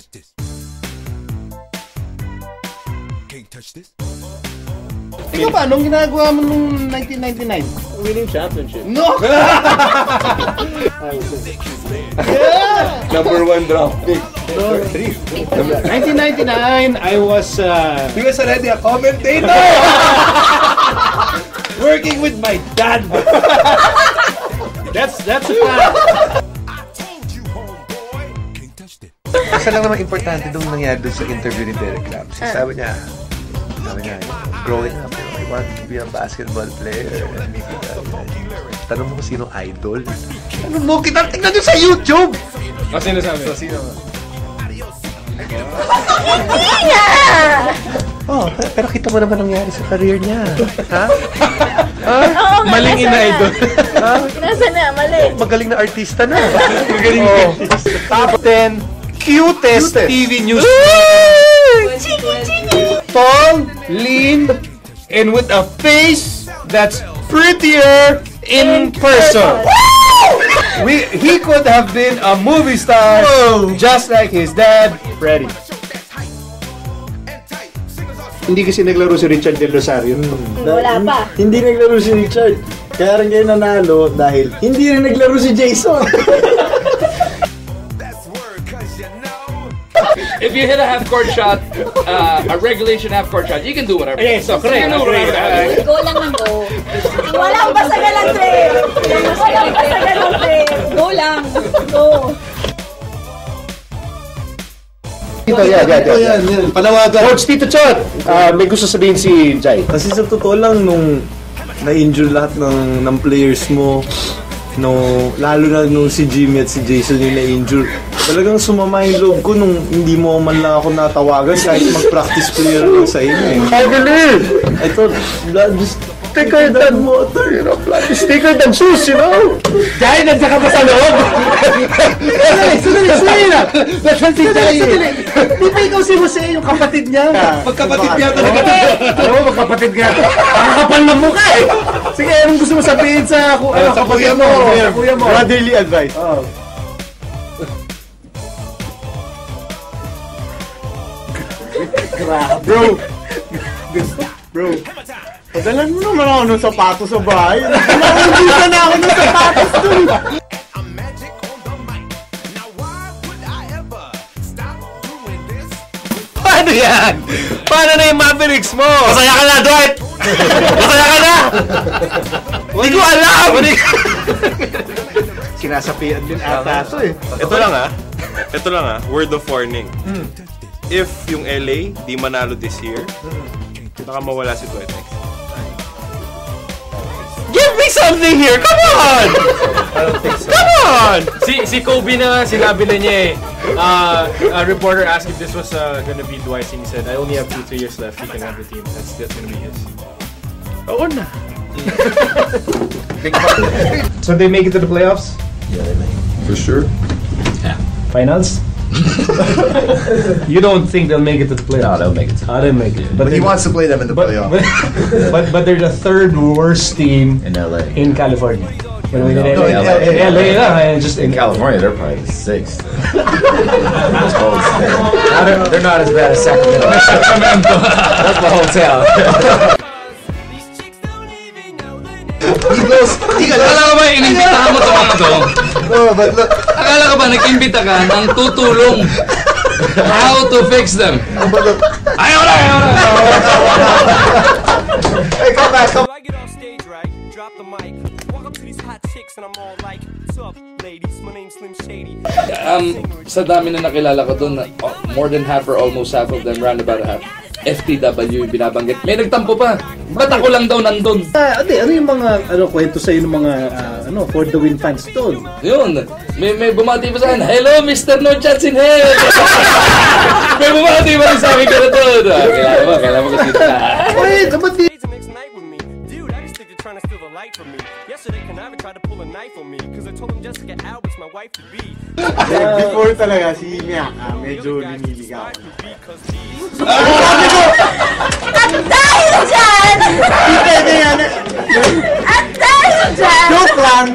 touch this. Can't touch this. Ikaw ba, anong ginagawa mo nung 1999? Winning championship. No! yeah! Number one draft pick. 1999, I was, uh, He was already a commentator! Working with my dad! that's, that's a fact. Isa lang naman importante nung nangyari dun sa interview ni Derek Ramsey. Sabi niya, sabi niya, growing up, you know, I wanted to be a basketball player. And did that. Tanong mo kung sino idol. Tanong mo, kita, tingnan nyo sa YouTube! O, sino sabi? So, sino? Oh, pero kita mo naman nangyari sa career niya. Ha? ha? Oo nga, Maling nasa- ina-idol. Nasa na, mali. Magaling na artista na. Magaling Oh. Top 10 cutest, TV news. Chiki, chiki. Tall, lean, and with a face that's prettier in person. We, he could have been a movie star just like his dad, Freddie. Hindi kasi naglaro si Richard Del Rosario. Hmm. Wala pa. Hindi naglaro si Richard. Kaya rin kayo nanalo dahil hindi rin naglaro si Jason. If you hit a half court shot, uh, a regulation half court shot, you can do whatever. Yes, so correct. You can do whatever. correct. Go lang ng go. Walang basagan ng trail. Walang basagan ng trail. Go lang. Go. Tito, yan, yan, Ito yan. yan. Panawagan. Coach Tito Chot, ah, may gusto sabihin si Jai. Kasi sa totoo lang, nung na-injure lahat ng, ng players mo, no, lalo na nung si Jimmy at si Jason yung na-injure, talagang sumama yung loob ko nung hindi mo man lang ako natawagan kahit mag-practice player lang sa inyo eh. I believe! I thought, that just thicker than water, you know, Sticker than shoes, you know? Jai, nandiyan ka ba sa loob? Sandali, sandali, sandali na! Nasaan si Jai? Di ba ikaw si Jose, yung kapatid niya? Magkapatid niya talaga. Alam mo, magkapatid nga. Ang kapal ng mukha eh! Sige, anong gusto mo sabihin sa, ku- ano, sa kapatid mo? Sa kuya mo. Brotherly advice. Oh. Bro! Bro! Padalan mo naman ako ng sapatos sa bahay. Naubusan na ako ng sapatos dun. I'm magic on the mic. Now why would I ever stop doing this? Paano yan? Paano na yung Mavericks mo? Masaya ka na, Dwight! Masaya ka na! Hindi ko alam! Sinasapian din ata ito eh. Ito lang ah. Ito lang ah. Word of warning. If yung LA di manalo this year, baka mawala si Dwight next. Give me something here! Come on! i Come on! Si si Kobe na sinabi na niya eh. Uh, a reporter asked if this was uh, gonna be Dwight and he said, I only have two, three years left. He can have the team. That's, that's gonna be his. Oo na. so they make it to the playoffs? Yeah, they make it. For sure. Yeah. Finals? you don't think they'll make it to the playoffs? No, they'll make it. Ah, they'll make it. But, But he wants to play them in the but, playoffs. but, but, but they're the third worst team In LA. in California. When we No, in no, in LA, LA. in LA, yeah, just in In California, they're probably sixth. That's the whole state. They're, they're not as bad as Sacramento. That's the whole town. Eagles, Akala ka ba inimbitahan mo sa mga to? No, but look, Akala ka ba nag-imbita ka ng tutulong? How to fix them? Ayaw na, ayaw na! hey, come back, come So chicks and I'm all like, What's up, ladies? My name's Slim Shady. Um, sa dami na nakilala ko doon, uh, more than half or almost half of them, round about half, FTW yung binabanggit. May nagtampo pa. Ba't ako lang daw nandun? Ah, ate, ano yung mga ano kwento sa ng mga ah, ano for the win fans doon? Yun. May, may bumati pa sa akin, Hello, Mr. No Chance in Hell! may bumati pa rin sa akin. Ah, Kailangan mo, kailangan mo kasi ka. Wait, ba't di light from me. Yesterday, Canava tried to pull a knife on me because I told him Jessica Albert's my wife to be. Before talaga, si Miyaka, medyo liniligaw. Because he's Ang dahil dyan! Pwede yan. Ang dahil dyan! Joke lang.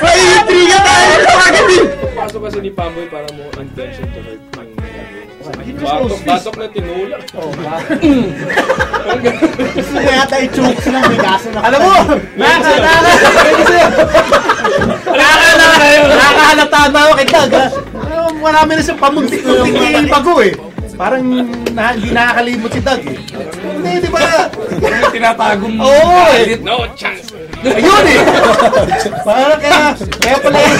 May intriga tayo! Bakit di? Pasok kasi ni Pamboy para mo intention to hurt Batok, batok na tinulak. Gusto niya yata i-chokes lang, may kaso na. Alam mo, Nakakahalata na ako kay Doug, ha? Marami na siyang pamuntik-muntik na bago eh. Parang na, hindi nakakalimot si Doug eh. Hindi, di ba? Tinatagong Oo eh. No chance. Ayun eh. Parang kaya, kaya pala eh.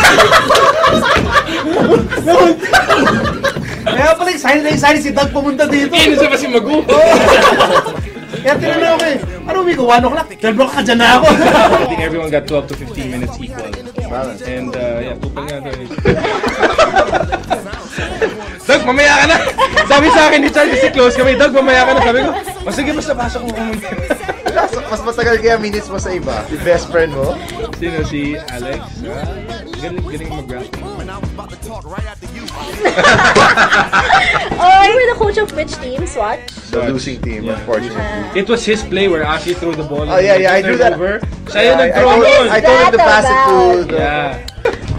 Kaya pala excited na excited si Doug pumunta dito. Kino siya kasi mag Kaya tinanong ako eh, ano umigo, 1 o'clock? 12 o'clock ka dyan na ako. I think everyone got 12 to 15 minutes equal. And uh, yeah, tupal nga tayo. Doug, mamaya ka na. Sabi sa akin ni Charlie, si close kami. Doug, mamaya ka na. Sabi ko, o sige, basta pasok mo kumunti. Mas matagal kaya minutes mo sa iba. Si best friend mo. Sino si Alex? Ah, galing, galing mag-rap. Oh, you were the coach of which team, Swatch? The losing team, unfortunately. It was his play where Ashi threw the ball. Oh, yeah, yeah, I do that. Over. Siya Yeah, yung I- I told- nun. I told him to pass it to the... Yeah.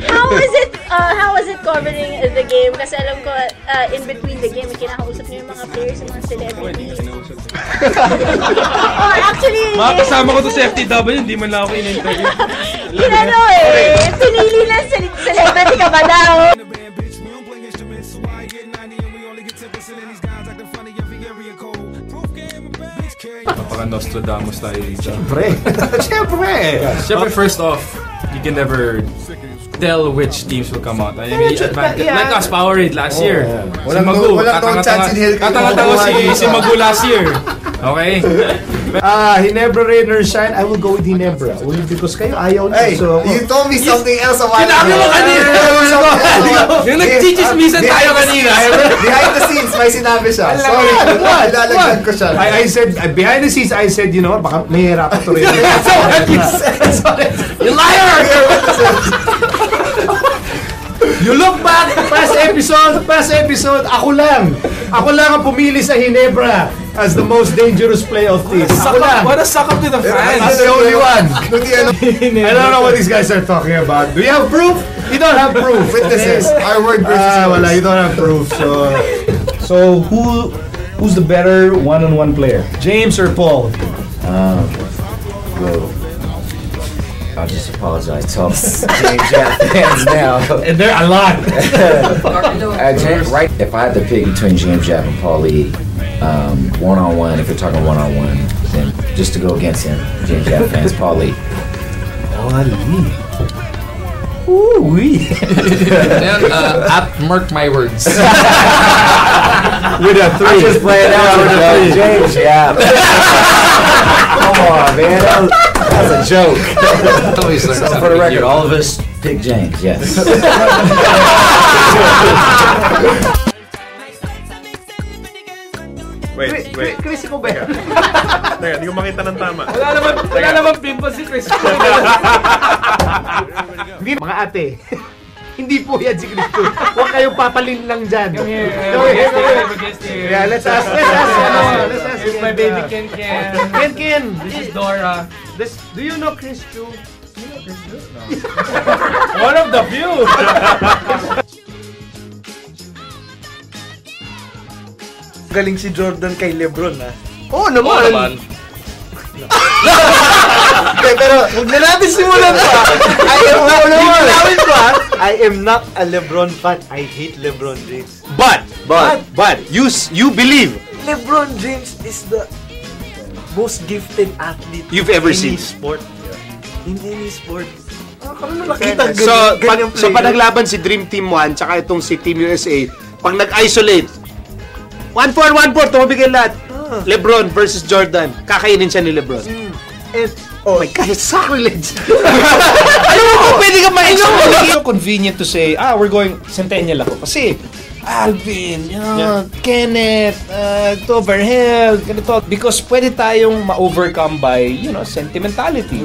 How was it, uh, how was it covering the game? Kasi alam ko, uh, in between the game, kinakausap niyo yung mga players, yung mga celebrities. Oh, actually, Mga kasama ko to sa FTW, hindi man lang ako in-interview. Ginano eh. Pinili na cele- celebrity ka ba daw? Napaka-Nostradamus tayo dito. Siyempre. Siyempre. Siyempre, first off, you can never tell which teams will come out. I mean, Yeah, advantage- yeah. like us, Powerade last year. Si Walang Magu, no- walang no katanga-tanga- chance in hell katanga-tanga si, si Magu last year. Okay? Ah, Hinebra Rain or Shine, I will go with Hinebra. Only because kayo ayaw niyo. Hey, so, you told me something else a while Sinabi mo kanina! Yung nagchichismisan tayo kanina. Behind the scenes, may sinabi siya. Sorry, What? ilalagyan ko siya. I, I said, uh, behind the scenes, I said, you know, baka may hirapan to rin. You liar! You look back, past episode, past episode, ako lang. Ako lang ang pumili sa Hinebra as the most dangerous playoff team. Ako lang. What a suck up to the fans! That's the only one. Nung di ano, I don't know what these guys are talking about. Do you have proof? You don't have proof. witnesses. Our word versus Ah, wala, you don't have proof. So, so who, who's the better one-on-one player? James or Paul? Um, well, I'll just apologize to all James Jack fans now. And there are a lot. Uh, James, right? If I had to pick between James Jack and Paul Lee, um, one on one, if you're talking one on one, then just to go against him, James Jack fans, Paul Lee. Ooh, wee. Ayan, uh, at mark my words. With a three. I just playing out with a three. James yeah. Come on, man. That was, that a joke. Always So for the record, new. all of us pick James. Yes. Wait, wait. Chris, ikaw ba yan? Teka, di ko makita ng tama. Wala naman, wala naman pimple si Chris. Hindi, mga ate. Hindi po yan si Cristo. Huwag kayong papalin lang dyan. Come here, Come here. Yeah, let's ask, let's ask, ano, let's ask Here's my baby Ken Ken. Ken Ken, This is Dora. this, do you know Chris Chu? One of the few. Galing si Jordan kay Lebron, ha? Oo Oo naman. naman. Okay, pero huwag na natin simulan pa. I am not, Linawin ko, ha? I am not a Lebron fan. I hate Lebron James. But, but, but, you, you believe Lebron James is the most gifted athlete You've ever in seen. any sport. In any sport. Ah, nakita So, pag, so pag naglaban si Dream Team 1 tsaka itong si Team USA, pag nag-isolate, 1-4, 1-4, tumabigay lahat. Lebron versus Jordan. Kakainin siya ni Lebron. And, Oh my God, it's sacrilege! Alam mo kung pwede ka ma-explain. It's so convenient to say, ah, we're going Centennial ako. Kasi, Alvin, you know, Kenneth, uh, to Verhel, ganito. Because pwede tayong ma-overcome by, you know, sentimentality.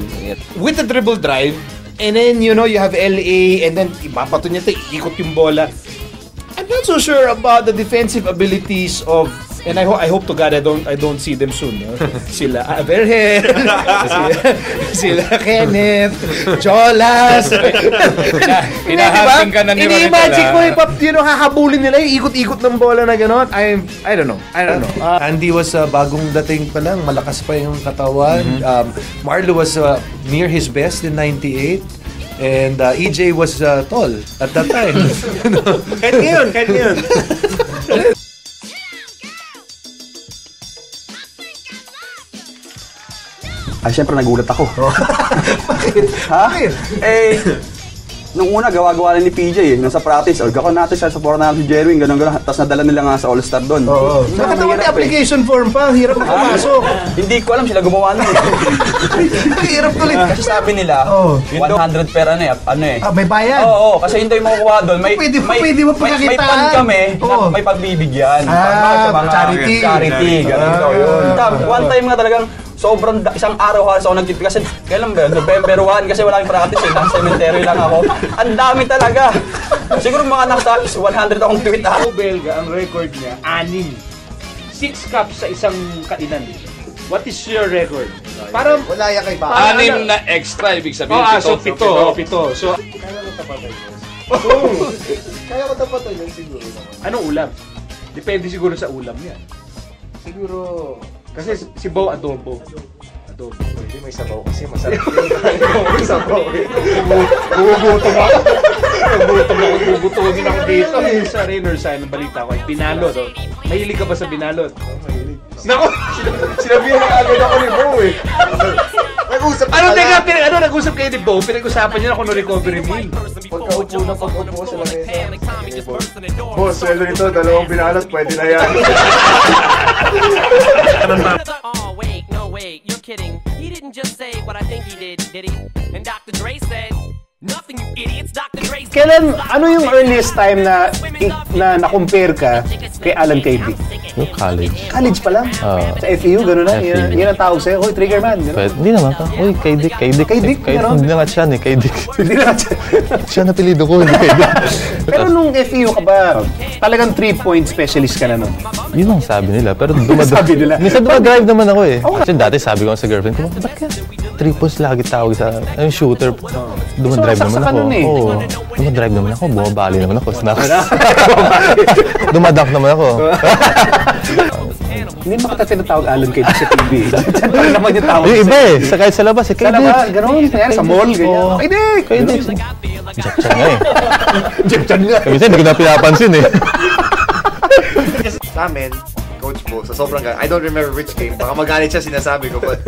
With the dribble drive, and then, you know, you have LA, and then ipapato niya ito, iikot yung bola. Not so sure about the defensive abilities of and I, ho- I hope to God I don't I don't see them soon. No? sila Aberhen, sila, sila Kenneth, Jolas. Hinahunting ka na ni Ini-imagine ko, Tala. eh, pap, you know, hahabulin nila yung ikot-ikot ng bola na gano'n. I, I don't know. I don't know. Uh, Andy was uh, bagong dating pa lang, malakas pa yung katawan. Mm-hmm. Um, Marlo was uh, near his best in 98. And uh, EJ was uh, tall at that time. Kahit ngayon, kahit ngayon. Ay, syempre nagulat ako. Bakit? Ha? Eh, nung una, gawa-gawa na ni PJ eh. Nasa practice, or gawin natin siya, support natin si Jerwin, gano'n gano'n. Tapos nadala nila nga sa All-Star doon. Oo. Nakatawa ni application form pa. Hirap na pumasok. Hindi ko alam, sila gumawa nun. Hirap tuloy. Kasi sabi nila, Oh. 100 per ano eh. Ano eh. Ah, may bayad. Oo, oo, kasi hindi mo makukuha doon. May, Pwede- may, pwede mo may, may pagkakitaan. fund kami Oo. na may pagbibigyan. Ah, Sa mga charity. Charity, ganun daw yun. Tap, One time nga talagang sobrang da- isang araw halos ako nagtipid kasi kailan ba? yun? November 1 kasi wala akong practice eh. Nasa cemetery lang ako. Ang dami talaga. Siguro mga nasa 100 akong tweet ah. Belga, ang record niya, anim. Six cups sa isang kainan. What is your record? Parang Wala yan kay Baka. Anim ano- na extra, ibig sabihin. Oh, ah, so pito, oh, pito. So, Kaya ko tapatan yun siguro naman. anong ulam? Depende siguro sa ulam niya. Siguro, kasi si- Bo adobo. Adobo. Hindi may sabaw kasi masarap yun. may sabaw eh. Bumubuto ka. Nagutom ako, bubutugin ako dito. Sa Rainer Sign, ang balita ko ay binalot. Mahilig ka ba sa binalot? Nako! Sinabihan na agad ako ni Bo eh. Nag-usap Ano, teka, pinag, ano, nag-usap kayo ni Bo? Pinag-usapan niya na kung ano recovery meal. Pagkaupo na pagkaupo sa lamesa. Boss, sweldo nito, dalawang binalot, pwede na yan. Oh, wait, no, wait, you're kidding. He didn't just say what I think he did, did he? And Dr. Dre said, Kailan, ano yung earliest time na na na-compare ka kay Alan Kay Yung college. College pa lang? Oo. Sa FEU, gano'n na? Yan, FEU. yan ang tawag sa'yo. Hoy, trigger man. Gano'n. Pwede, hindi naman pa. Uy, kay Dick, kay Dick. Kay Dick, Kay, meron? hindi na nga siya, eh, kay Dick. Hindi na siya na pilido ko, hindi kay Dick. Pero nung FEU ka ba, talagang three-point specialist ka na nun? Yun ang sabi nila, pero dumadrive. Sabi nila. Minsan dumadrive naman ako eh. Actually, dati sabi ko sa girlfriend ko, ba't ka three points lagi tawag sa ay, shooter? Dumadrive naman ako. nun eh. Oo. Dumadrive naman ako, bumabali naman ako. Snacks. Dumadak naman ako. Hindi mo kita tinatawag Alan Kay sa TV. Diyan pa rin naman yung tawag. yung iba eh, sa kahit sa labas eh, Sa labas. Kaya sa mall, ganyan. Oo. Kay Dick! Kay Dick. Jack Chan nga eh. Jeff Chan nga. Minsan hindi ko na pinapansin eh. Sa amin, Coach Bo, sa sobrang. I don't remember which game. Baka magalit siya sinasabi ko. But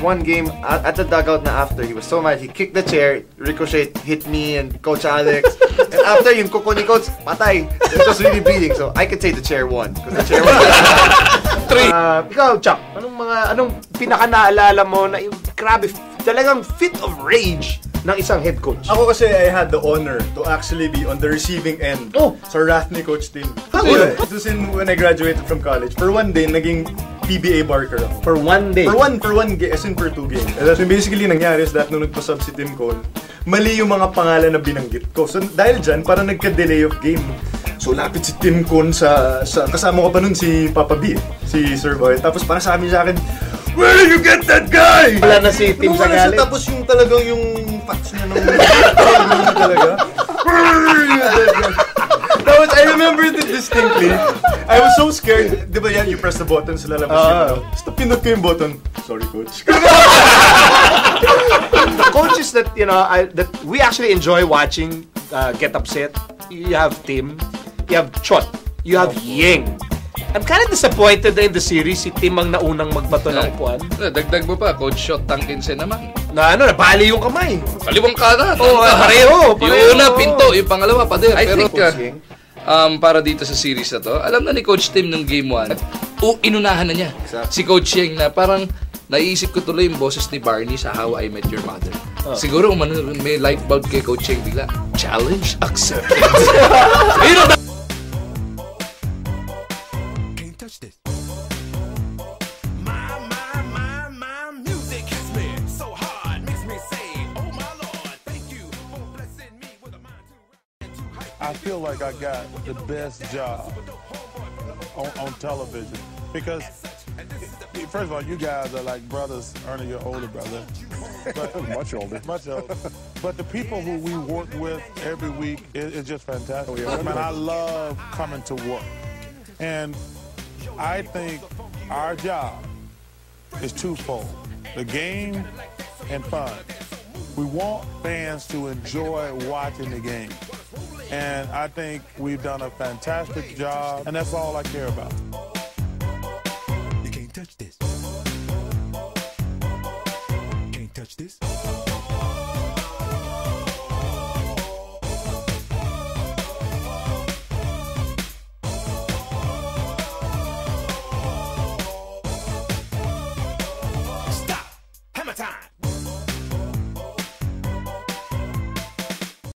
one game at, the dugout na after, he was so mad. He kicked the chair, ricochet, hit me and Coach Alex. and after, yung kuko ni Coach, patay. It was really bleeding. So I could say the chair won. Because the chair won. Ah, ikaw, Chuck, anong mga, anong pinaka naalala mo na yung grabe, talagang fit of rage ng isang head coach? Ako kasi I had the honor to actually be on the receiving end Oh. sa wrath ni Coach Tim. How Yeah, was in when I graduated from college. For one day, naging PBA barker ako. For one day? For one, for one game, as in for two games. So basically, nangyari is that nung nagpa-sub si Tim Cole, mali yung mga pangalan na binanggit ko. So dahil dyan, parang nagka-delay of game. So lapit si Tim Cone sa, sa kasama ko pa nun si Papa B, si Sir Boy. Tapos parang sabi sa akin, Where did you get that guy? Wala na si Tim sa galit. Tapos yung talagang yung facts niya nung talaga. Where did you get that guy? Tapos I remember it distinctly. I was so scared. Di ba yan, you press the button, sa lalabas Ah. yung ano. Tapos pinot ko yung button. Sorry, coach. the coaches that you know I, that we actually enjoy watching uh, get upset. You have Tim, you have Chot, you have Yeng. I'm kind of disappointed na in the series si Tim ang naunang magbato ng upuan. Eh, Dagdag mo pa, Coach Shot Tankinsen naman. Na ano, nabali yung kamay. Kaliwang kanan. Oo, Ang- pareho, pareho. Yung una, pinto. Yung pangalawa, pader. I Pero, think, uh, um, para dito sa series na to, alam na ni Coach Tim nung game 1, o inunahan na niya. Si Coach Yeng na parang naiisip ko tuloy yung boses ni Barney sa How I Met Your Mother. Oh. Siguro umano may light bulb kay Coach Yeng bigla. Challenge accepted. Pero I feel like I got the best job on, on television because first of all, you guys are like brothers. Ernie, your older brother, but much older, much older. But the people who we work with every week is, is just fantastic. Oh, yeah. Man, I love coming to work, and I think our job is twofold: the game and fun. We want fans to enjoy watching the game. And I think we've done a fantastic job, and that's all I care about.